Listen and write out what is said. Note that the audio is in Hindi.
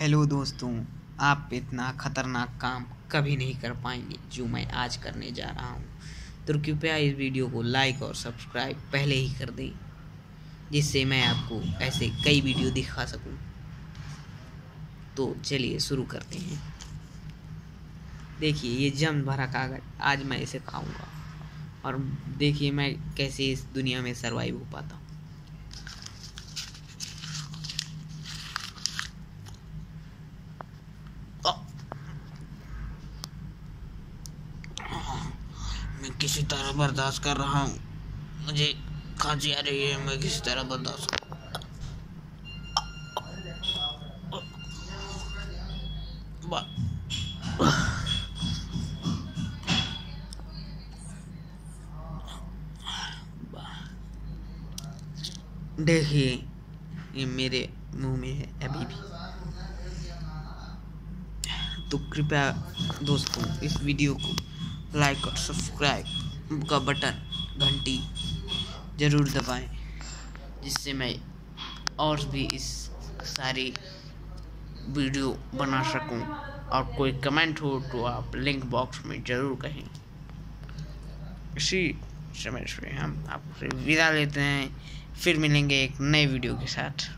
हेलो दोस्तों, आप इतना खतरनाक काम कभी नहीं कर पाएँगे जो मैं आज करने जा रहा हूँ। तो कृपया इस वीडियो को लाइक और सब्सक्राइब पहले ही कर दें, जिससे मैं आपको ऐसे कई वीडियो दिखा सकूँ। तो चलिए शुरू करते हैं। देखिए, ये जम भरा कागज़ आज मैं इसे खाऊँगा। और देखिए मैं कैसे इस दुनिया में सर्वाइव हो पाता हूँ। मैं किसी तरह बर्दाश्त कर रहा हूँ। मुझे खांसी आ रही है, मैं किसी तरह बर्दाश्त कर देखिए, ये मेरे मुँह में है अभी भी। तो कृपया दोस्तों, इस वीडियो को लाइक और सब्सक्राइब का बटन, घंटी ज़रूर दबाएँ, जिससे मैं और भी इस सारी वीडियो बना सकूँ। और कोई कमेंट हो तो आप लिंक बॉक्स में ज़रूर कहें। इसी समय से हम आपसे विदा लेते हैं। फिर मिलेंगे एक नए वीडियो के साथ।